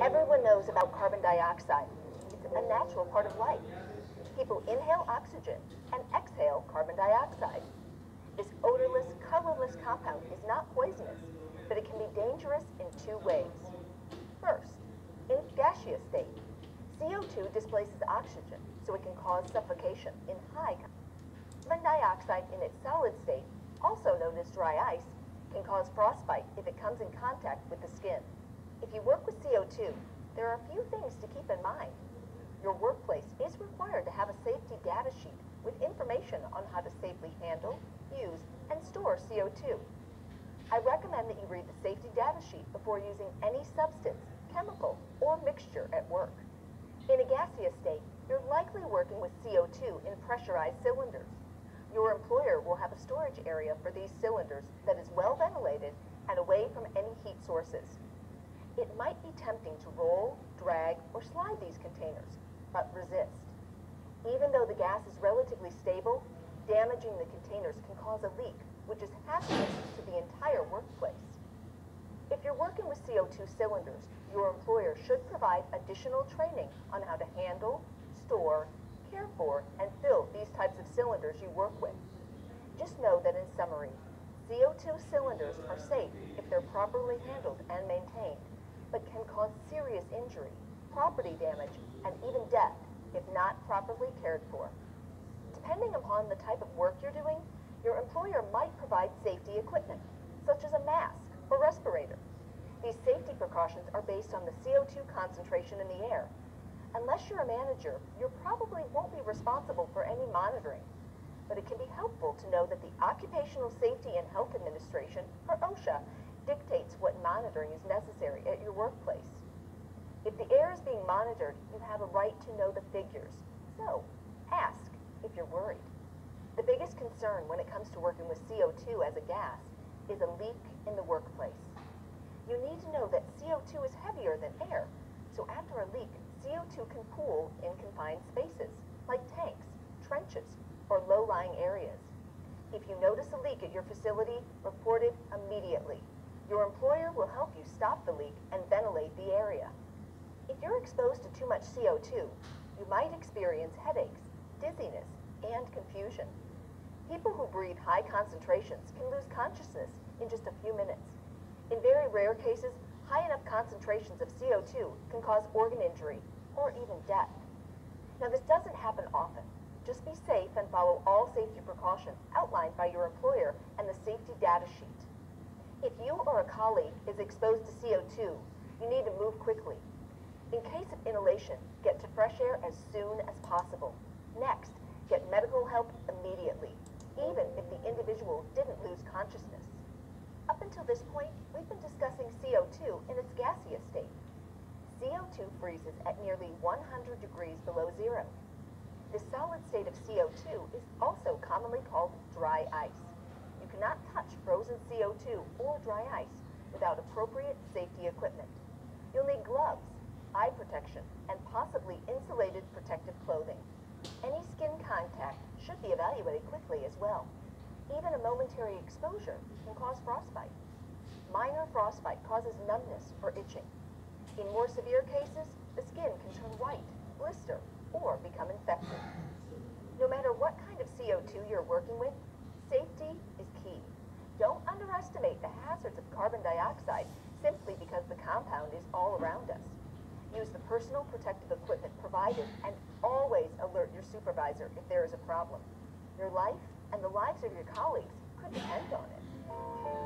Everyone knows about carbon dioxide. It's a natural part of life. People inhale oxygen and exhale carbon dioxide. This odorless, colorless compound is not poisonous, but it can be dangerous in two ways. First, in gaseous state, CO2 displaces oxygen, so it can cause suffocation in high Carbon dioxide in its solid state, also known as dry ice, can cause frostbite if it comes in contact with the skin. If you work with CO2, there are a few things to keep in mind. Your workplace is required to have a safety data sheet with information on how to safely handle, use, and store CO2. I recommend that you read the safety data sheet before using any substance, chemical, or mixture at work. In a gaseous state, you're likely working with CO2 in pressurized cylinders. Your employer will have a storage area for these cylinders that is well ventilated and away from any heat sources. It might be tempting to roll, drag, or slide these containers, but resist. Even though the gas is relatively stable, damaging the containers can cause a leak, which is hazardous to the entire workplace. If you're working with CO2 cylinders, your employer should provide additional training on how to handle, store, care for, and fill these types of cylinders you work with. Just know that in summary, CO2 cylinders are safe if they're properly handled and maintained but can cause serious injury, property damage, and even death if not properly cared for. Depending upon the type of work you're doing, your employer might provide safety equipment, such as a mask or respirator. These safety precautions are based on the CO2 concentration in the air. Unless you're a manager, you probably won't be responsible for any monitoring. But it can be helpful to know that the Occupational Safety and Health Administration, or OSHA, dictates what monitoring is necessary at your workplace. If the air is being monitored, you have a right to know the figures. So, ask if you're worried. The biggest concern when it comes to working with CO2 as a gas is a leak in the workplace. You need to know that CO2 is heavier than air, so after a leak, CO2 can pool in confined spaces, like tanks, trenches, or low-lying areas. If you notice a leak at your facility, report it immediately. Your employer will help you stop the leak and ventilate the area. If you're exposed to too much CO2, you might experience headaches, dizziness, and confusion. People who breathe high concentrations can lose consciousness in just a few minutes. In very rare cases, high enough concentrations of CO2 can cause organ injury or even death. Now this doesn't happen often. Just be safe and follow all safety precautions outlined by your employer and the safety data sheet. If you or a colleague is exposed to CO2, you need to move quickly. In case of inhalation, get to fresh air as soon as possible. Next, get medical help immediately, even if the individual didn't lose consciousness. Up until this point, we've been discussing CO2 in its gaseous state. CO2 freezes at nearly 100 degrees below zero. The solid state of CO2 is also commonly called dry ice cannot touch frozen CO2 or dry ice without appropriate safety equipment. You'll need gloves, eye protection, and possibly insulated protective clothing. Any skin contact should be evaluated quickly as well. Even a momentary exposure can cause frostbite. Minor frostbite causes numbness or itching. In more severe cases, the skin can turn white, blister, or become infected. No matter what kind of CO2 you're working with, Safety is key. Don't underestimate the hazards of carbon dioxide simply because the compound is all around us. Use the personal protective equipment provided and always alert your supervisor if there is a problem. Your life and the lives of your colleagues could depend on it.